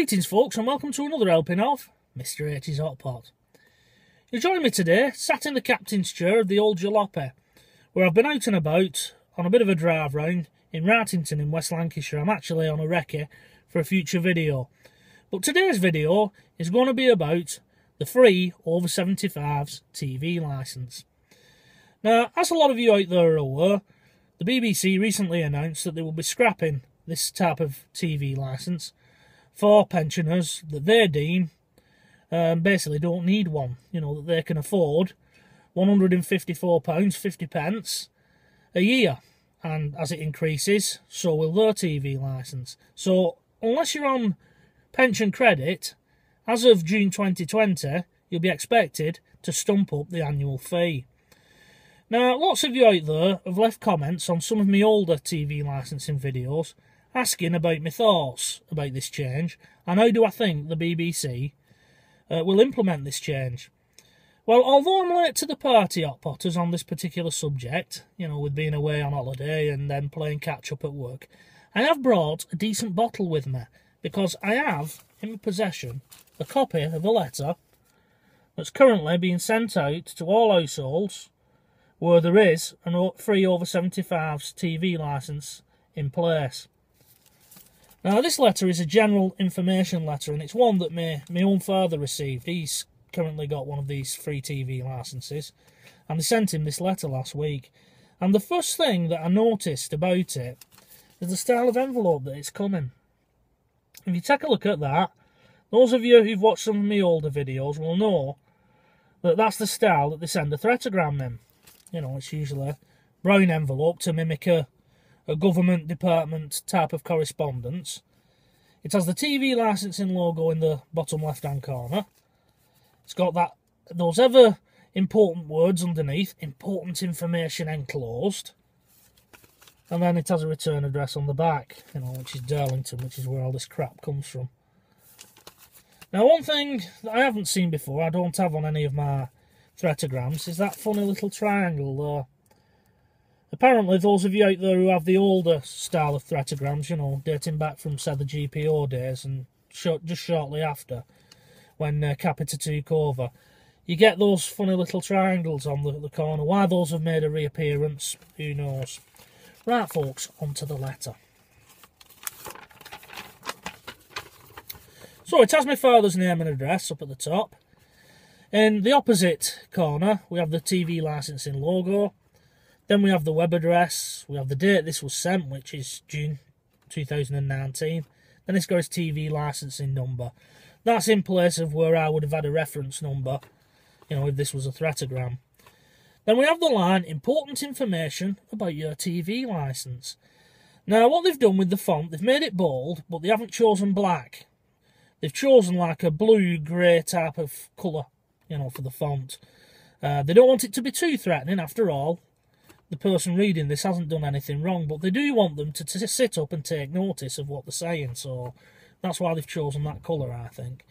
Greetings, folks, and welcome to another helping of Mr. H's Hot Pot. You join me today, sat in the captain's chair of the old jalopy, where I've been out and about on a bit of a drive round in Wrightington in West Lancashire. I'm actually on a recce for a future video. But today's video is going to be about the free over 75s TV licence. Now, as a lot of you out there are aware, the BBC recently announced that they will be scrapping this type of TV licence for pensioners that they deem um, basically don't need one, you know, that they can afford £154, 50 pence a year. And as it increases, so will their TV licence. So, unless you're on pension credit, as of June 2020, you'll be expected to stump up the annual fee. Now, lots of you out there have left comments on some of my older TV licensing videos asking about my thoughts about this change and how do I think the BBC uh, will implement this change. Well, although I'm late to the party, Hot Potters, on this particular subject, you know, with being away on holiday and then playing catch up at work, I have brought a decent bottle with me because I have in my possession a copy of a letter that's currently being sent out to all households where there is a free over 75s TV licence in place. Now, this letter is a general information letter, and it's one that my, my own father received. He's currently got one of these free TV licenses, and they sent him this letter last week. And the first thing that I noticed about it is the style of envelope that it's coming. If you take a look at that, those of you who've watched some of my older videos will know that that's the style that they send a threatogram in. You know, it's usually a brown envelope to mimic a a government department type of correspondence. It has the TV licensing logo in the bottom left hand corner. It's got that those ever important words underneath, important information enclosed. And then it has a return address on the back, you know, which is Darlington, which is where all this crap comes from. Now, one thing that I haven't seen before, I don't have on any of my threatograms, is that funny little triangle there. Apparently, those of you out there who have the older style of threatograms, you know, dating back from, say, the GPO days and just shortly after, when uh, Capita took over, you get those funny little triangles on the, the corner. Why those have made a reappearance, who knows. Right, folks, onto the letter. So it has my father's name and address up at the top. In the opposite corner, we have the TV licensing logo. Then we have the web address, we have the date this was sent, which is June 2019. Then this goes TV licensing number. That's in place of where I would have had a reference number, you know, if this was a threatogram. Then we have the line, important information about your TV license. Now, what they've done with the font, they've made it bold, but they haven't chosen black. They've chosen like a blue-grey type of colour, you know, for the font. Uh, they don't want it to be too threatening, after all the person reading this hasn't done anything wrong, but they do want them to, to sit up and take notice of what they're saying, so that's why they've chosen that colour, I think.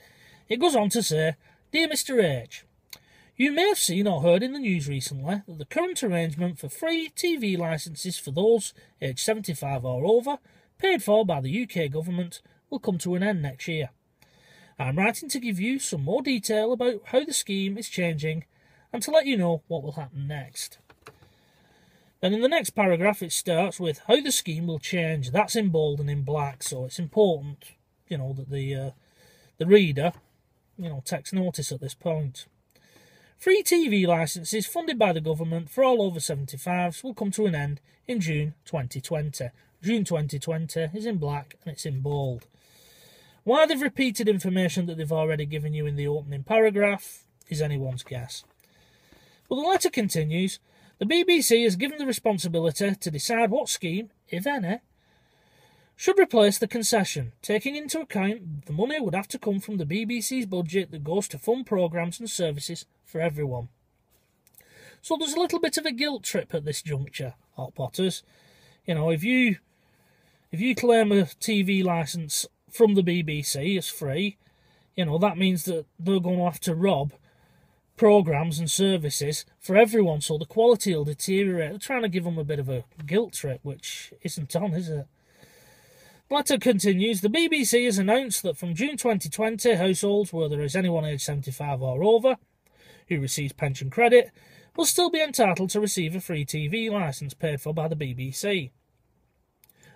It goes on to say, Dear Mr H, you may have seen or heard in the news recently that the current arrangement for free TV licences for those aged 75 or over, paid for by the UK government, will come to an end next year. I'm writing to give you some more detail about how the scheme is changing and to let you know what will happen next. Then in the next paragraph, it starts with how the scheme will change. That's in bold and in black, so it's important, you know, that the uh, the reader, you know, takes notice at this point. Free TV licences funded by the government for all over 75s will come to an end in June 2020. June 2020 is in black and it's in bold. Why they've repeated information that they've already given you in the opening paragraph is anyone's guess. But the letter continues the BBC is given the responsibility to decide what scheme, if any, should replace the concession, taking into account the money would have to come from the BBC's budget that goes to fund programmes and services for everyone. So there's a little bit of a guilt trip at this juncture, Hot Potters. You know, if you if you claim a TV licence from the BBC as free, you know, that means that they're going to have to rob programs and services for everyone, so the quality will deteriorate. They're trying to give them a bit of a guilt trip, which isn't on, is it? letter continues. The BBC has announced that from June 2020, households where there is anyone aged 75 or over who receives pension credit will still be entitled to receive a free TV licence paid for by the BBC.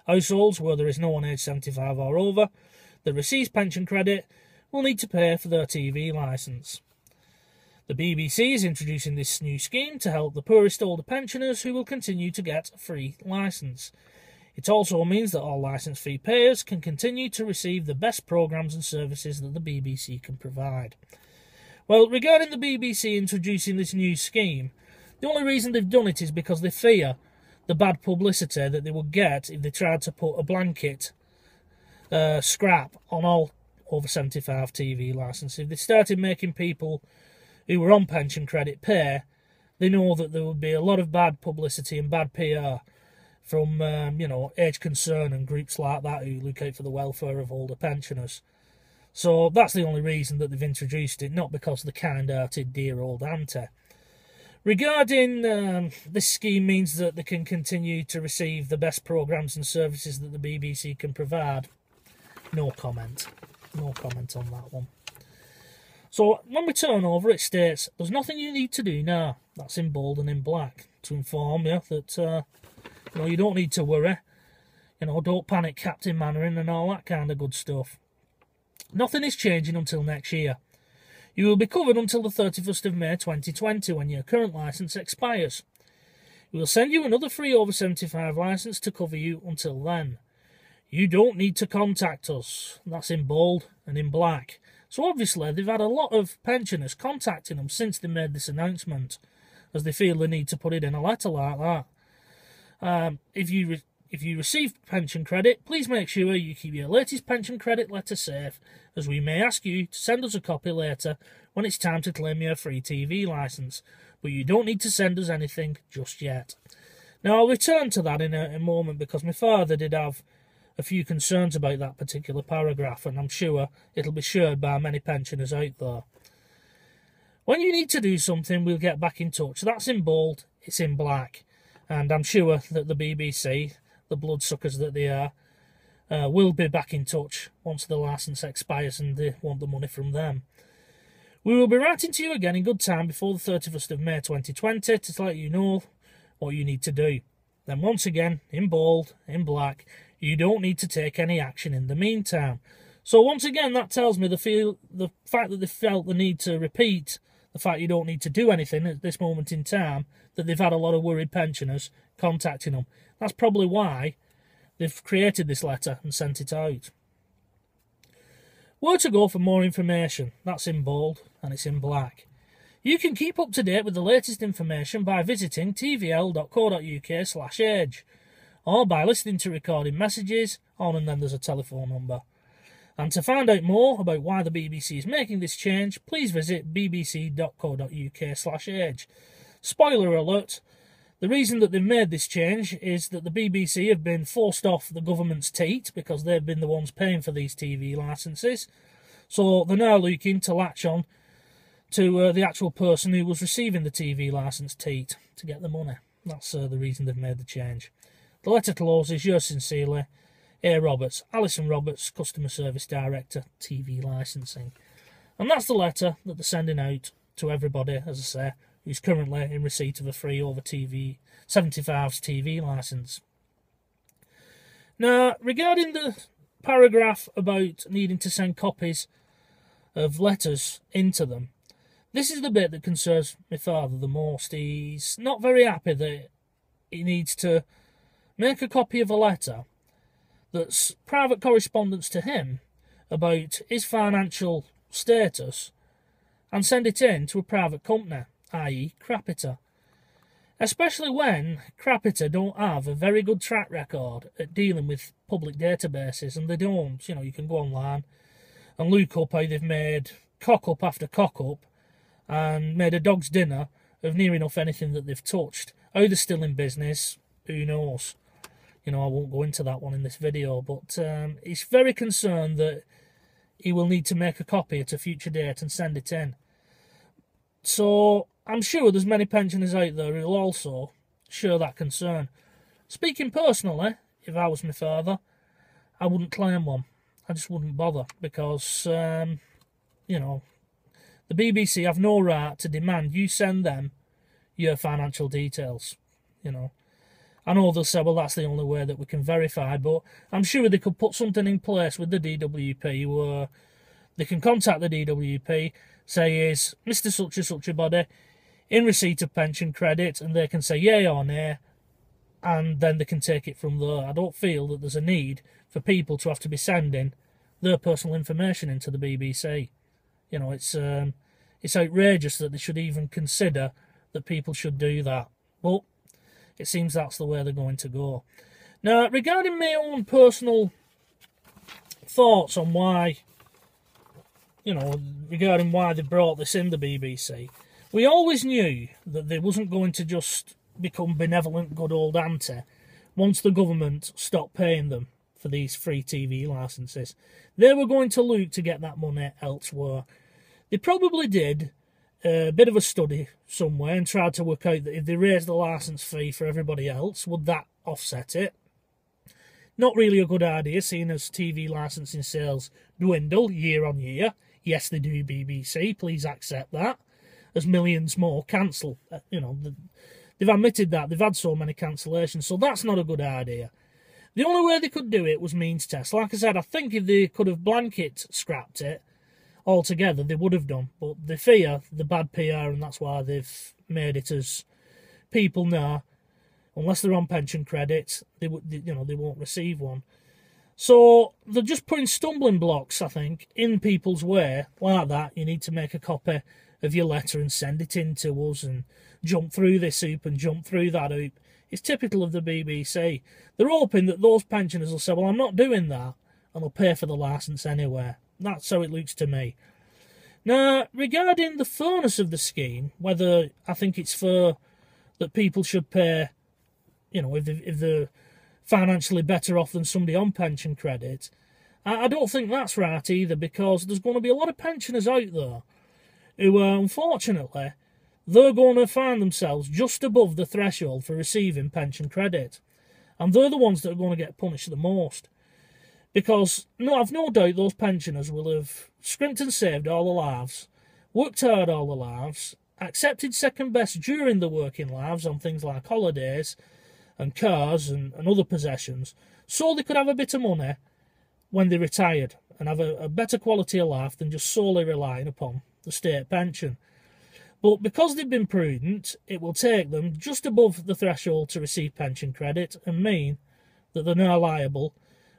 Households where there is no one aged 75 or over that receives pension credit will need to pay for their TV licence. The BBC is introducing this new scheme to help the poorest older pensioners who will continue to get a free licence. It also means that all licence fee payers can continue to receive the best programmes and services that the BBC can provide. Well, regarding the BBC introducing this new scheme, the only reason they've done it is because they fear the bad publicity that they would get if they tried to put a blanket uh, scrap on all over 75 TV licenses. If they started making people who were on pension credit pay, they know that there would be a lot of bad publicity and bad PR from, um, you know, Age Concern and groups like that who look out for the welfare of older pensioners. So that's the only reason that they've introduced it, not because of the kind-hearted dear old auntie. Regarding um, this scheme means that they can continue to receive the best programmes and services that the BBC can provide. No comment. No comment on that one. So when we turn over, it states, there's nothing you need to do now. That's in bold and in black to inform you that uh, you know you don't need to worry. You know, don't panic, Captain Mainwaring, and all that kind of good stuff. Nothing is changing until next year. You will be covered until the 31st of May 2020 when your current licence expires. We will send you another free over 75 licence to cover you until then. You don't need to contact us. That's in bold and in black. So obviously they've had a lot of pensioners contacting them since they made this announcement, as they feel the need to put it in a letter like that. Um, if you if you receive pension credit, please make sure you keep your latest pension credit letter safe, as we may ask you to send us a copy later when it's time to claim your free TV licence, but you don't need to send us anything just yet. Now, I'll return to that in a, a moment because my father did have a few concerns about that particular paragraph, and I'm sure it'll be shared by many pensioners out there. When you need to do something, we'll get back in touch. That's in bold, it's in black, and I'm sure that the BBC the bloodsuckers that they are, uh, will be back in touch once the licence expires and they want the money from them. We will be writing to you again in good time before the 31st of May 2020 to let you know what you need to do. Then once again, in bold, in black, you don't need to take any action in the meantime. So once again, that tells me the feel the fact that they felt the need to repeat the fact you don't need to do anything at this moment in time, that they've had a lot of worried pensioners contacting them. That's probably why they've created this letter and sent it out. Where to go for more information? That's in bold and it's in black. You can keep up to date with the latest information by visiting tvl.co.uk slash age or by listening to recorded messages on and then there's a telephone number. And to find out more about why the BBC is making this change, please visit bbc.co.uk slash age. Spoiler alert, the reason that they've made this change is that the BBC have been forced off the government's teat because they've been the ones paying for these TV licences. So they're now looking to latch on to uh, the actual person who was receiving the TV licence teat to get the money. That's uh, the reason they've made the change. The letter closes, yours sincerely, a. Roberts, Alison Roberts, Customer Service Director, TV Licensing. And that's the letter that they're sending out to everybody, as I say, who's currently in receipt of a free over TV 75's TV license. Now, regarding the paragraph about needing to send copies of letters into them, this is the bit that concerns my father the most. He's not very happy that he needs to make a copy of a letter that's private correspondence to him about his financial status and send it in to a private company, i.e. Crapita. Especially when Crapita don't have a very good track record at dealing with public databases, and they don't. You know, you can go online and look up how they've made cock up after cock up and made a dog's dinner of near enough anything that they've touched. How they're still in business, who knows? You know, I won't go into that one in this video, but um, he's very concerned that he will need to make a copy at a future date and send it in. So I'm sure there's many pensioners out there who'll also share that concern. Speaking personally, if I was my father, I wouldn't claim one. I just wouldn't bother because, um, you know, the BBC have no right to demand you send them your financial details. You know, I know they'll say, well, that's the only way that we can verify, but I'm sure they could put something in place with the DWP where they can contact the DWP, say, is Mr. Such and Such a body in receipt of pension credit, and they can say yay or nay, and then they can take it from there. I don't feel that there's a need for people to have to be sending their personal information into the BBC. You know, it's um, it's outrageous that they should even consider that people should do that. But it seems that's the way they're going to go. Now, regarding my own personal thoughts on why, you know, regarding why they brought this in the BBC, we always knew that they wasn't going to just become benevolent good old auntie once the government stopped paying them for these free TV licenses. They were going to look to get that money elsewhere. They probably did a bit of a study somewhere and tried to work out that if they raised the license fee for everybody else, would that offset it? Not really a good idea, seeing as TV licensing sales dwindle year on year. Yes, they do, BBC. Please accept that. As millions more cancel. Uh, you know, they've admitted that. They've had so many cancellations, so that's not a good idea. The only way they could do it was means test. Like I said, I think if they could have blanket scrapped it, altogether, they would have done. But they fear the bad PR, and that's why they've made it as people now, unless they're on pension credit, they would, you know, they won't receive one. So they're just putting stumbling blocks, I think, in people's way like that. You need to make a copy of your letter and send it in to us, and jump through this hoop and jump through that hoop. It's typical of the BBC. They're hoping that those pensioners will say, "Well, I'm not doing that," and they'll pay for the license anyway. That's how it looks to me. Now, regarding the fairness of the scheme, whether I think it's fair that people should pay, you know, if, if they're financially better off than somebody on pension credit, I, I don't think that's right either because there's going to be a lot of pensioners out there who, uh, unfortunately, they're going to find themselves just above the threshold for receiving pension credit. And they're the ones that are going to get punished the most. Because no, I've no doubt those pensioners will have scrimped and saved all their lives, worked hard all their lives, accepted second best during the working lives on things like holidays and cars and, and other possessions, so they could have a bit of money when they retired and have a, a better quality of life than just solely relying upon the state pension. But because they've been prudent, it will take them just above the threshold to receive pension credit and mean that they're now liable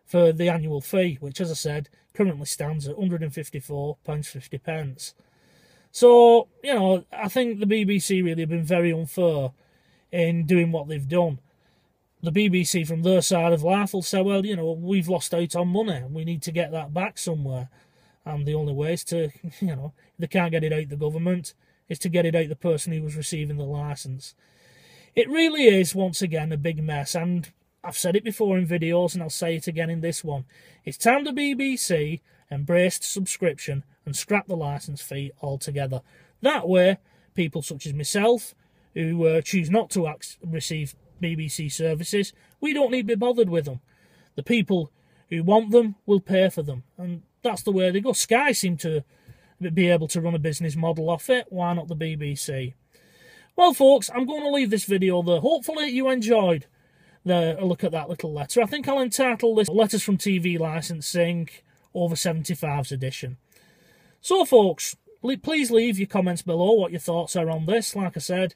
for the annual fee, which, as I said, currently stands at £154.50. pence. So, you know, I think the BBC really have been very unfair in doing what they've done. The BBC, from their side of life, will say, well, you know, we've lost out on money. And we need to get that back somewhere. And the only way is to, you know, they can't get it out the government, is to get it out the person who was receiving the licence. It really is, once again, a big mess. And I've said it before in videos and I'll say it again in this one. It's time the BBC embraced subscription and scrapped the licence fee altogether. That way, people such as myself, who uh, choose not to receive BBC services, we don't need to be bothered with them. The people who want them will pay for them, and that's the way they go. Sky seem to be able to run a business model off it. Why not the BBC? Well, folks, I'm going to leave this video there. Hopefully you enjoyed a look at that little letter. I think I'll entitle this Letters from TV Licensing Over 75s edition. So, folks, please leave your comments below what your thoughts are on this. Like I said,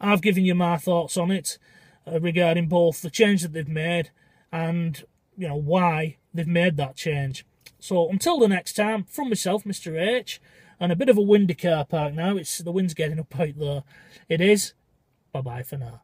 I've given you my thoughts on it uh, regarding both the change that they've made and, you know, why they've made that change. So, until the next time, from myself, Mr. H, and a bit of a windy car park now. It's The wind's getting up out there. It is. Bye-bye for now.